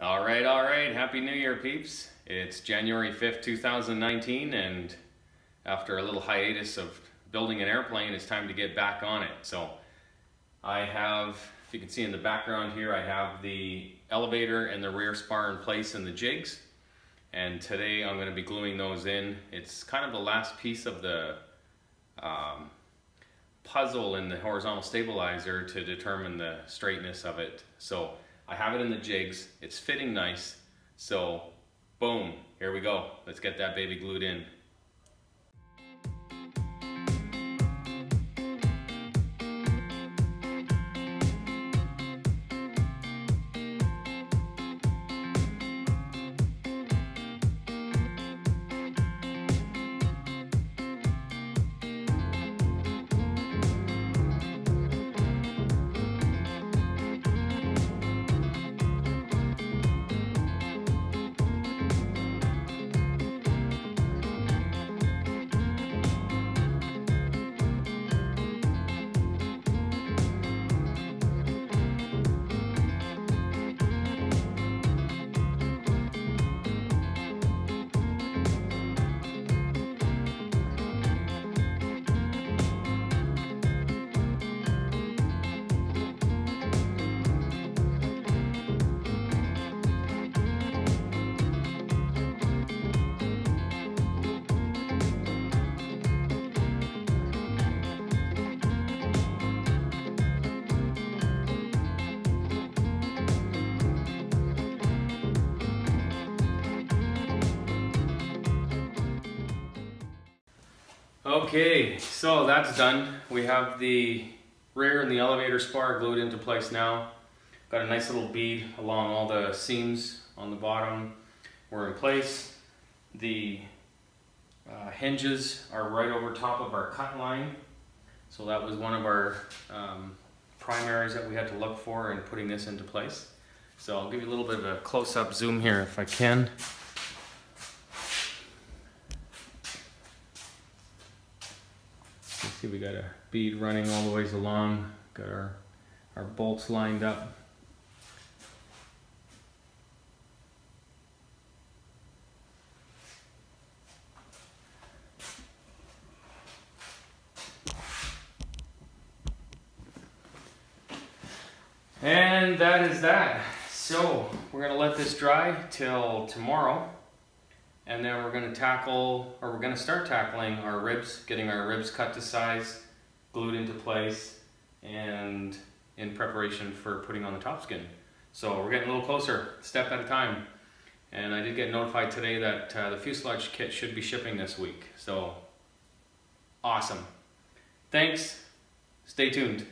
All right, all right. Happy New Year, peeps. It's January 5th, 2019, and after a little hiatus of building an airplane, it's time to get back on it. So I have, if you can see in the background here, I have the elevator and the rear spar in place and the jigs. And today I'm going to be gluing those in. It's kind of the last piece of the um, puzzle in the horizontal stabilizer to determine the straightness of it. So I have it in the jigs, it's fitting nice. So boom, here we go. Let's get that baby glued in. Okay, so that's done. We have the rear and the elevator spar glued into place now. Got a nice little bead along all the seams on the bottom. We're in place. The uh, hinges are right over top of our cut line. So that was one of our um, primaries that we had to look for in putting this into place. So I'll give you a little bit of a close-up zoom here if I can. See, we got a bead running all the ways along. Got our, our bolts lined up. And that is that. So we're gonna let this dry till tomorrow and then we're gonna tackle, or we're gonna start tackling our ribs, getting our ribs cut to size, glued into place, and in preparation for putting on the top skin. So we're getting a little closer, step at a time. And I did get notified today that uh, the fuselage kit should be shipping this week. So awesome. Thanks, stay tuned.